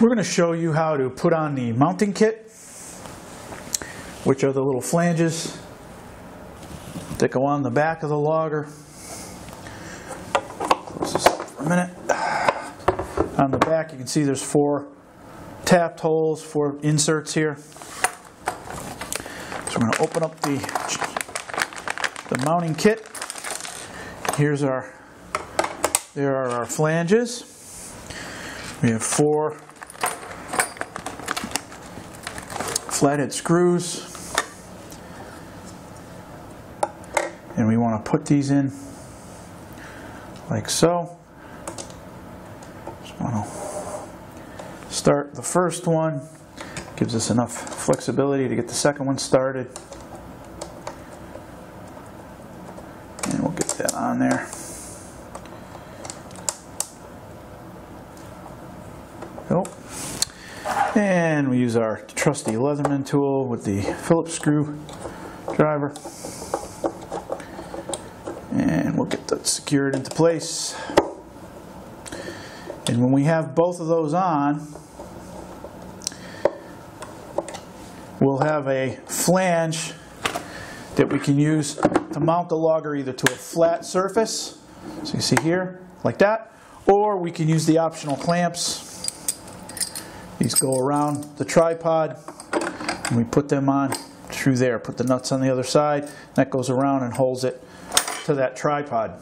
We're going to show you how to put on the mounting kit, which are the little flanges that go on the back of the logger. Close this for a minute. On the back, you can see there's four tapped holes, four inserts here. So we're going to open up the, the mounting kit. Here's our, there are our flanges. We have four flathead screws. And we want to put these in like so. Just want to start the first one. Gives us enough flexibility to get the second one started. And we'll get that on there. Nope. And we use our trusty Leatherman tool with the Phillips screw driver. And we'll get that secured into place. And when we have both of those on, we'll have a flange that we can use to mount the logger either to a flat surface, so you see here, like that, or we can use the optional clamps. These go around the tripod, and we put them on through there. Put the nuts on the other side, that goes around and holds it to that tripod.